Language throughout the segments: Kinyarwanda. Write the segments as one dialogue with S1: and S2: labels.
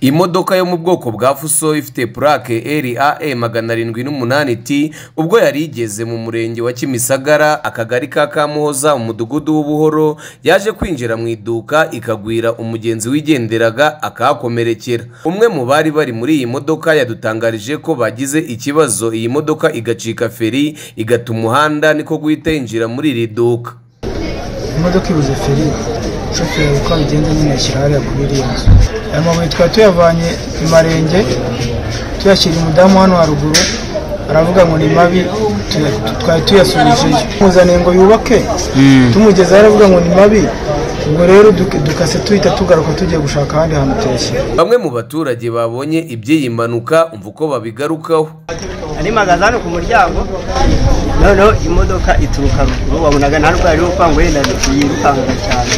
S1: imodoka yo mu bwoko bwa fuso ifite purake rae magana arindwi n'umunani t ubwo yari igeze mu murenge wa kimisagara akagari ka kamuhoza umudugudu w'ubuhoro yaje kwinjira mu iduka ikagwira umugenzi wigenderaga akahakomerekera umwe mu bari bari muri iyi modoka yadutangarije ko bagize ikibazo iyi modoka igacika feri igata umuhanda niko guhita yinjira muri iri duka.
S2: Imodoka ibuze feri. Shoferi uko abigenza nyine ashyira hariya kuri iriya nzu. Aya mabuye twari tuyavanye i marenge tuyashyira umudamu hano haruguru aravuga ngo ni mabi twari tuyasubijeyo. Muzaniye ngo yubake tumugezeho aravuga ngo ni mabi ubwo rero dukase tuhita tugaruka tugiye gushaka ahandi hantu tuyashyira
S1: bamwe mu baturage babonye iby'iyi mpanuka umva uko babigarukaho.
S3: Ari magaze hano ku muryango. Noneho imodoka ituruka ruguru wabonaga nta rwari rwo kwanga wenda yirukanka cyane.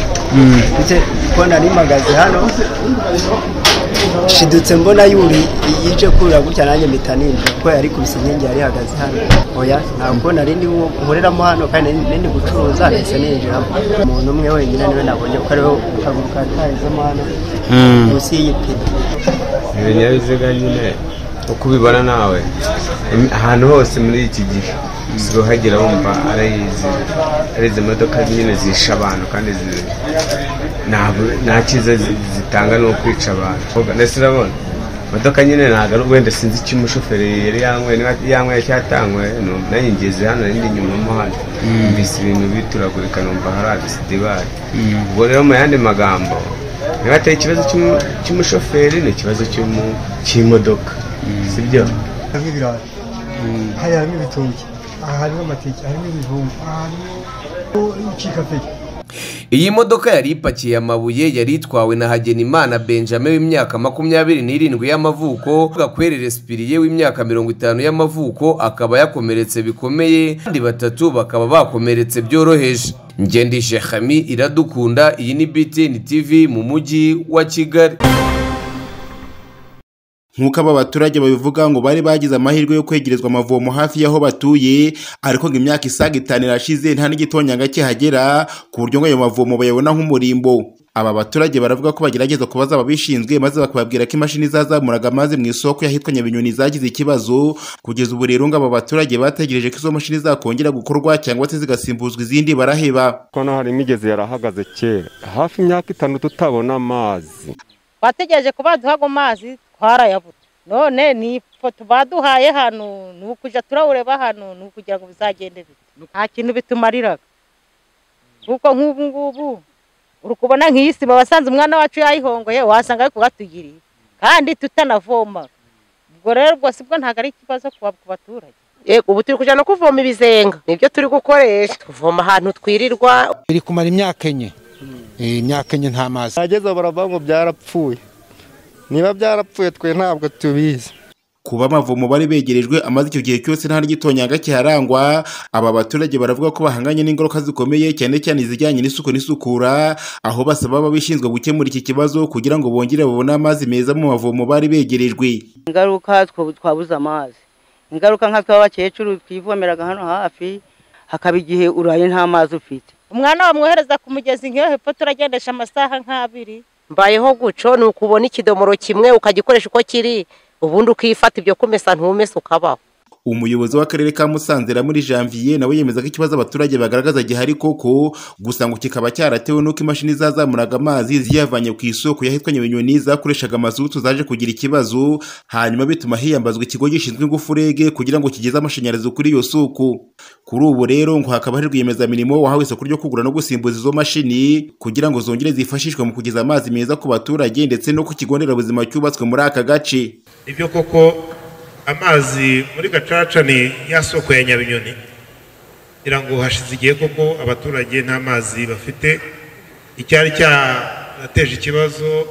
S3: Ndetse ko nari magaze hano shidutse mbona yuri yije kurira gutya nanjye mpita ninjira. Kuko yari kubise inkingi yari ihagaze hano. Oya ntabwo nari ndi nkoreramo hano kandi nari gucuruza ndetse ninjiramo umuntu umwe wenyine ni we nabonye ko ari we akaguru katahizemo hano. Munsi y'iyipine
S4: ibinyabiziga nyine uko ubibona nawe ahantu hose muri iki gihe. Usigaye uhagera wumva ari izi modoka nyine zisha abantu kandi nta cyiza zitanga ni ukwica abantu. Ndetse urabona imodoka nyine ntabwo ari wenda sinzi icyo umushoferi yari yanyweye niba yanyweye cyatangwe na yo ngeze hano n'indi nyuma hano mbese ibintu bituragurika numva hari agisida ibaye. Ubwo rero mu yandi magambo niba atari ikibazo cy'umushoferi ni ikibazo cy'imodoka. Si byo
S5: harimo ibirayi hariya harimo ibitoki aha harimo amateke harimo ibijumba aha harimo ikikapeki
S1: iyi modoka yari ipakiye amabuye yari itwawe na hagenimana benjamin w'imyaka makumyabiri n'irindwi y'amavuko gakwerere sipiriye w'imyaka mirongo itanu y'amavuko akaba yakomeretse bikomeye abandi batatu bakaba bakomeretse byoroheje. Ngendishe hami iradukunda iyi ni btn tv mu mujyi wa kigali.
S6: Nk'uko aba baturage babivuga ngo bari bagize amahirwe yo kwegerezwa amavomo hafi y'aho batuye ariko ngo imyaka isaga itanu irashize nta n'igitonyanga kihagera ku buryo ngo ayo mavomo bayabona nk'umurimbo. Aba baturage baravuga ko bagerageza kubaza ababishinzwe maze bakababwira ko imashini zazamuraga amazi mu isoko y'ahitwa nyabinyoni zagize ikibazo kugeza ubu rero ngo aba baturage bategereje ko izo mashini zakongera gukorwa cyangwa se zigasimbuzwa izindi baraheba.
S7: Hano hari imigezi yarahagaze kera hafi imyaka itanu tutabona amazi.
S8: Twategereje ko baduha ago mazi twarayabuze none ni ifoto baduhaye hano ni ukujya turawureba hano ni ukugira ngo bizagende bite? Nta kintu bitumariraga. Kuko nk'ubu ngubu uri kubona nk'iyi sima wasanze umwana wacu yayihongoye wasanga ari kugatugiriye kandi tutanavoma ubwo rero rwose bwo ntabwo ari ikibazo ku baturage.
S9: Yego ubu turi kujya no kuvoma ibizenga. Nibyo turi gukoresha. Tuvoma ahantu twirirwa.
S10: Biri kumara imyaka enye. Imyaka enye nta mazi.
S5: Ageze baravuga ngo byarapfuye. Niba byarapfuye twe ntabwo tubizi.
S6: Kuba amavomo bari begerejwe amaze icyo gihe cyose nta n'igitonyanga kiharangwa aba baturage baravuga ko bahanganye n'ingaruka zikomeye cyane cyane izijyanye n'isuku n'isukura aho basaba ababishinzwe gukemura iki kibazo kugira ngo bongere babone amazi meza mu mavomo bari begerejwe.
S11: Ingaruka twabuze amazi. Ingaruka nka tw'abakecuru twivomeraga hano hafi hakaba igihe uraye nta mazi ufite.
S8: Umwana wamwohereza ku mugezi nk'iyo hepfo turagendesha amasaha nk'abiri.
S9: Mbayeho guco ni ukubona ikidomoro kimwe ukagikoresha uko kiri ubundi ukifata ibyo kumesa ntumese ukabaho.
S6: Umuyobozi w'akarere ka musanze muri janvier nawe yemeza ko ikibazo abaturage bagaragaza gihari koko. Gusa ngo kikaba cyaratewe n'uko imashini zazamuraga amazi ziyavanye ku isoko. Yahitwa nyabinyoni zakoreshaga amazutu zaje kugira ikibazo. Hanyuma bituma hiyambazwa ikigo gishinzwe ingufu rege kugira ngo kigeze amashanyarazi kuri iyo soko kuri ubu rero ngo hakaba hari rwiyemezamirimo wahawe isoko ryo kugura no gusimbuza izo mashini kugira ngo zongere zifashishwe mu kugeza amazi meza ku baturage ndetse no ku kigo nderabuzima cyubatswe muri aka gace.
S12: Nibyo koko amazi muri gacaca ni ya soko ya nyabinyoni kugira ngo hashize igihe koko abaturage nta mazi bafite icyari cyarateje ikibazo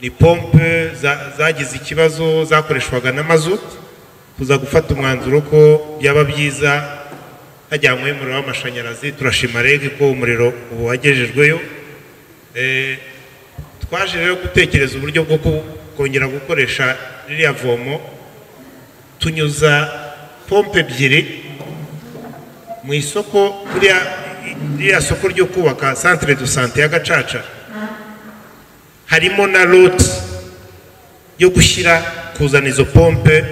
S12: ni pompe zagize ikibazo zakoreshwaga na mazutu tuza gufata umwanzuro ko byaba byiza hajyanyweho umuriro w'amashanyarazi turashima rege ko umuriro ubu wagejejweyo. Twaje rero gutekereza uburyo bwo kongera gukoresha ririya vomo. Tunyuza pompe ebyiri mu isoko ririya soko ryo kubaka santire do sante ya gacaca. Harimo na roti yo gushyira kuzana izo pompe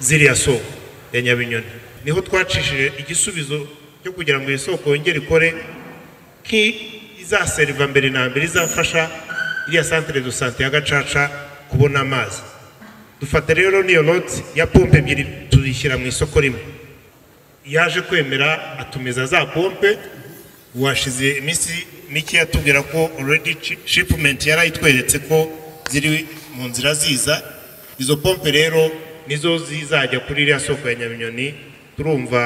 S12: ziriya soko ya nyabinyoni. Niho twacishije igisubizo cyo kugira ngo iyi soko yongere ikore nk'izaseriva mbere na mbere izafasha iriya santere do sante ya gacaca kubona amazi. Dufata rero n'iyo noti ya pompe ebyiri tuyishyira mu isoko rimwe. Yaje kwemera atumiza za pompe washize iminsi mike yatubwira ko already shipment yari ayitweretse ko ziri mu nzira ziza. Izo pompe rero nizo zizajya kuri iriya soko ya nyabinyoni turumva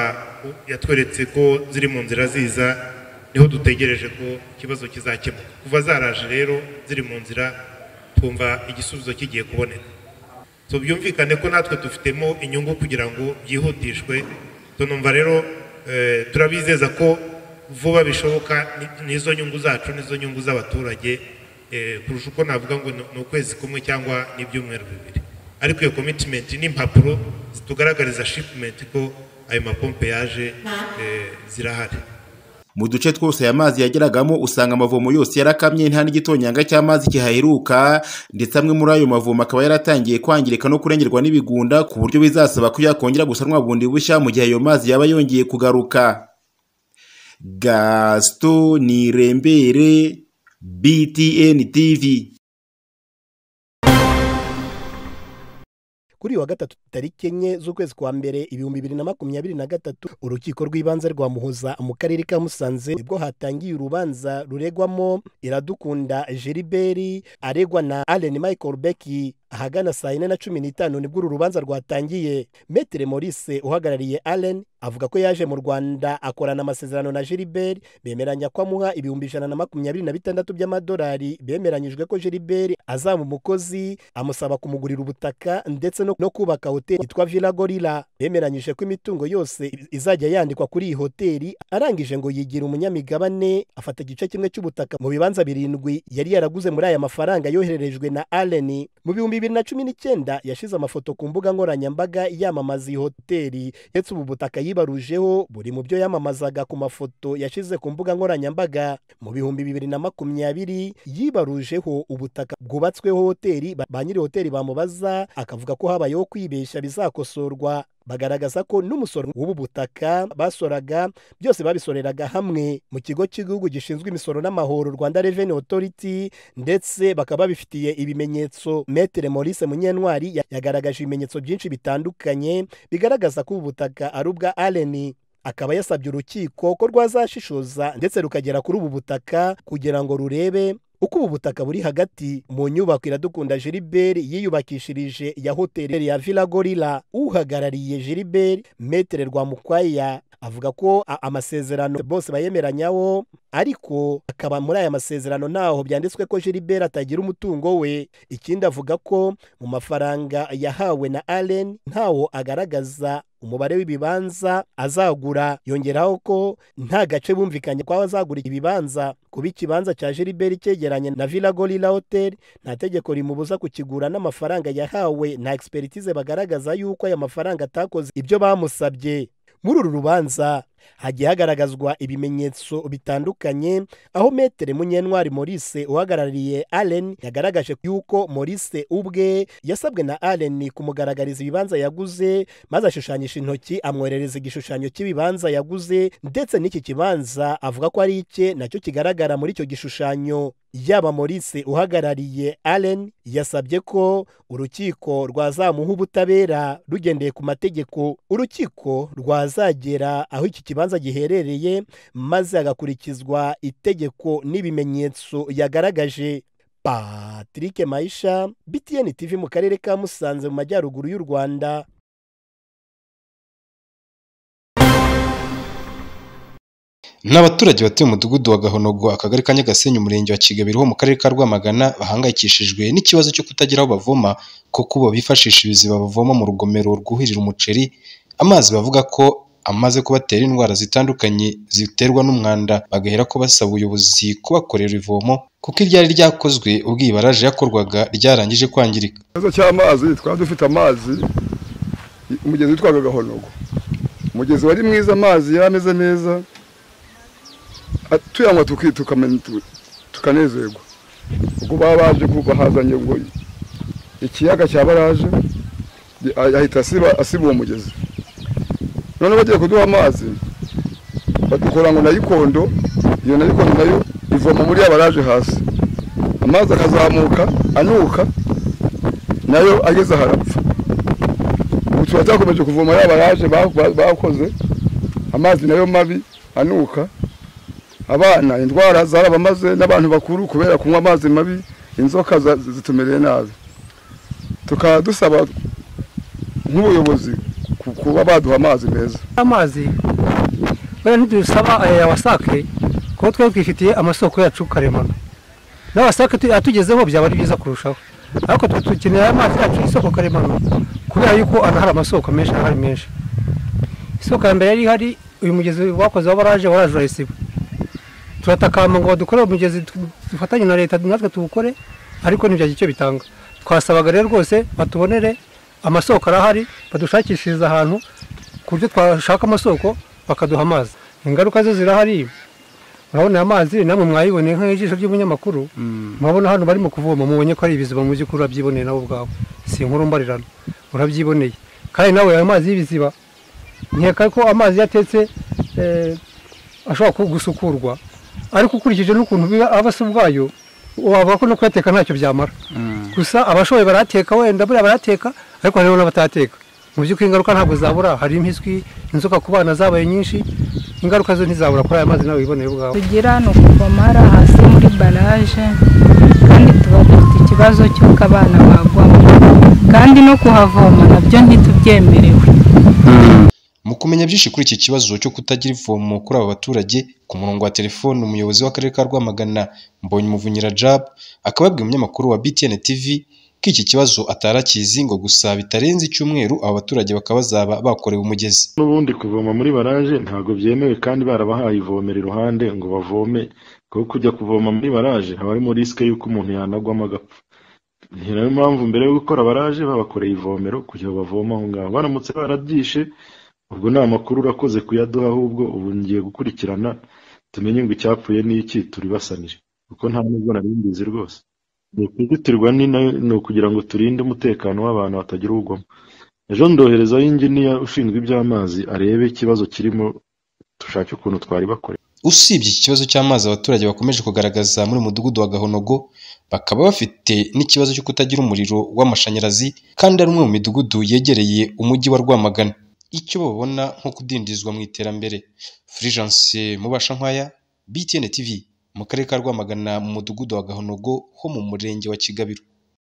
S12: yatweretse ko ziri mu nzira ziza ni ho dutegereje ko ikibazo kizakemuka. Kuva zaraje rero ziri mu nzira twumva igisubizo kigiye kuboneka. So byumvikane ko natwe dufitemo inyungu kugira ngo byihutishwe. Tunumva rero eh, turabizeza ko vuba bishoboka ni- nizo nyungu zacu nizo nyungu z'abaturage eh, kurusha uko navuga ngo ni- ukwezi kumwe cyangwa n'ibyumweru bibiri. Ariko iyo commitment n'impapuro zitugaragariza shipment ko ayo mapompe yaje eh, zirahari.
S6: Mu duce twose aya mazi yageragamo usanga amavomo yose yarakamye nta n'igitonyanga cy'amazi kihaheruka. Ndetse amwe muri ayo mavomo akaba yaratangiye kwangirika no kurengerwa n'ibigunda ku buryo bizasaba ko yakongera gusanwa bundi bushya mu gihe ayo mazi yaba yongeye kugaruka. Gaston nirembere btn tv
S13: kuri uyu wa gatatu tariki enye z'ukwezi kwa mbere ibihumbi bibiri na makumyabiri na gatatu urukiko rw'ibanze rwa muhoza mu karere ka musanze ni bwo hatangiye urubanza ruregwamo iradukunda geriberi aregwa na allen michael becky ahagana saa yine na cumi n'itanu ni bwo uru rubanza rwatangiye. Metere maurice uhagarariye allen avuga ko yaje mu rwanda akorana amasezerano na geriberi bemeranya ko amuha ibihumbi ijana na makumyabiri na bitandatu by'amadolari. Bemeranyijwe ko geriberi azaba umukozi amusaba kumugurira ubutaka ndetse no kubaka hoteli yitwa villa gorilla. Bemeranyije ko imitungo yose izajya yandikwa kuri iyi hoteli arangije ngo yigira umunyamigabane afata igice kimwe cy'ubutaka mu bibanza birindwi yari yaraguze muri aya mafaranga yohererejwe na allen. Mu bihumbi bibiri na cumi n'icyenda yashyize amafoto ku mbuga nkoranyambaga yamamaza iyi hoteli. Ndetse ubu butaka yibarujeho buri mu byo yamamazaga ku mafoto yashyize ku mbuga nkoranyambaga. Mu bihumbi bibiri na makumyabiri yibarujeho ubutaka bwubatsweho hoteli ba nyiri hoteli bamubaza akavuga ko habayeho kwibeshya bizakosorwa. Bagaragaza ko n'umusoro w'ubu butaka basoraga byose babisoreraga hamwe. Mu kigo cy'igihugu gishinzwe imisoro n'amahoro rwanda reveni otoriti ndetse bakaba babifitiye ibimenyetso. Metere maurice munyentwari ya- yagaragaje ibimenyetso byinshi bitandukanye bigaragaza ko ubu butaka ari ubwa aleni akaba yasabye urukiko ko rwazashishoza ndetse rukagera kuri ubu butaka kugira ngo rurebe uko ubu butaka buri hagati mu nyubako iradukunda Gilbert yiyubakishirije ya hoteli ya Villa Gorilla uhagarariye Gilbert metere Rwamukwaya avuga ko amasezerano bose bayemeranyaho ariko akaba muri aya masezerano ntaho byanditswe ko Gilbert atagira umutungo we. Ikindi avuga ko mu mafaranga yahawe na Allen ntawo agaragaza umubare w'ibibanza azagura. Yongeraho ko nta gace bumvikanye ko azagura ibibanza. Kuba ikibanza cya Gilbert cyegeranye na Villa Gorilla Hotel nta tegeko rimubuza kukigura n'amafaranga yahawe. Nta expertise bagaragaza yuko aya mafaranga atakoze ibyo bamusabye. Muri uru rubanza hagiye hagaragazwa ibimenyetso bitandukanye aho metere munyentwari maurice uhagarariye allen yagaragaje yuko maurice ubwe yasabwe na allen kumugaragariza ibibanza yaguze maze ashushanyisha intoki amwoherereza igishushanyo cy'ibibanza yaguze ndetse n'iki kibanza avuga ko ari icye na cyo kigaragara muri icyo gishushanyo. Yaba maurice uhagarariye allen yasabye ko urukiko rwazamuha ubutabera rugendeye ku mategeko. Urukiko rwazagera aho iki kibanza giherereye maze hagakurikizwa itegeko n'ibimenyetso yagaragaje. Patrick mayisha btn tv mu karere ka musanze mu majyaruguru y'u rwanda.
S14: Ni abaturage batuye mu mudugudu wa gahonogo akagari ka nyagasenyi umurenge wa kigabiro ho mu karere ka rwamagana bahangayikishijwe n'ikibazo cyo kutagira aho bavoma kuko bo bifashisha ibiziba bavoma mu rugomero rwuhirira umuceri amazi bavuga ko amaze kubatera indwara zitandukanye ziterwa n'umwanda bagahera ko basaba ubuyobozi kubakorera ivomo kuko iryari ryakozwe ubwo iyi baraje yakorwaga ryarangije kwangirika.
S15: Ikibazo cy'amazi twaba dufite amazi umugezi witwaga gahonogo umugezi wari mwiza amazi yari ameze neza. Tuyanywa tukanezerwa ubwo baba baje bahazanye ngo ikiyaga cya baraje ahita asiba uwo mugezi none bagiye kuduha amazi badukora ngo nayikondo iyo nayikondo na yo ivoma muri ya baraje hasi. Amazi akazamuka anuka na yo ageze harapfa. Ubu tuba twakomeje kuvoma ya baraje bakoze amazi na yo mabi anuka abana indwara zarabamaze n'abantu bakuru kubera kunywa amazi mabi inzoka zitumereye nabi. Tukaba dusaba nk'ubuyobozi kuba baduha amazi meza.
S16: Amazi wenda ntidusaba aya wasake kuko twebwe twifitiye amasoko yacu karemano. N'abasake atugezeho byaba ari byiza kurushaho. Ariko dukenera amazi yacu isoko karemano kubera yuko hari amasoko menshi ahari menshi. Isoko ya mbere yari ihari uyu mugezi wakoze wa baraje waraje urayisiba turatakamba ngo dukore umugezi dufatanye na leta natwe tuwukore ariko ntibyagira icyo bitanga. Twasabaga rero rwose batubonere amasoko arahari badushakishiriza ahantu ku buryo twashaka amasoko bakaduha amazi. Ingaruka zo zirahari murabona amazi namwe mwayiboneye nk'ijisho ry'umunyamakuru murabona hano barimo kuvoma mubonye ko ari ibiziba mu by'ukuri urabyiboneye nabo ubwawe si inkuru mbarirano urabyiboneye. Kandi nawe ayo mazi y'ibiziba nkeka ko amazi yatetse ashobora gusukurwa. Ariko ukurikije n'ukuntu aba asa ubwayo wavuga ko no kuyateka ntacyo byamara. Gusa abashoboye barateka wenda buriya barateka ariko hariho n'abatateka mu by'ukuri ingaruka ntabwo zabura hari impiswi inzoka ku bana zabaye nyinshi ingaruka zo ntizabura kuri aya mazi nawe wiboneye ubwawe.
S17: Tugira ni ukuvoma hariya hasi muri baraje kandi tuba dufite ikibazo cy'uko abana bagwamo. Kandi no kuhavoma na byo ntitubyemerewe.
S14: Mu kumenya byinshi kuri iki kibazo cyo kutagira ivomo kuri aba baturage ku murongo wa telefone umuyobozi w'akarere ka rwamagana mbonye umuvunyira jab akaba yabwiye umunyamakuru wa btn tv ko iki kibazo atarakizi ngo gusa bitarenze icyumweru aba baturage bakaba bazaba bakorewe umugezi.
S18: N'ubundi kuvoma muri baraje ntabwo byemewe kandi barabahaye ivomero iruhande ngo bavome kuko kujya kuvoma muri baraje haba harimo risike y'uko umuntu yanagwamo agapfa. Ni na yo mpamvu mbere yo gukora baraje babakoreye ivomero kugira ngo bavome aho ngaho. Baramutse barabyishe ubwo ni amakuru urakoze kuyaduha ahubwo ubu ngiye gukurikirana tumenye ngo icyapfuye ni iki turibasanire. Kuko nta nubwo nari mbizi rwose. Ni ukuzitirwa ni ukugira ngo turinde umutekano w'abantu batagira ugwamo. Ejo ndoherezaho inginiya ushinzwe iby'amazi arebe ikibazo kirimo dushake ukuntu twari bakorera
S14: usibye iki kibazo cy'amazi abaturage bakomeje kugaragaza muri mudugudu wa gahonogo bakaba bafite n'ikibazo cyo kutagira umuriro w'amashanyarazi kandi ari umwe mu midugudu yegereye umujyi wa rwamagana. Icyo babona nko kudindizwa mu iterambere. Fulgence Mubashankwaya BTN TV mu karere ka Rwamagana mu mudugudu wa Gahonogo ho mu murenge wa Kigabiro.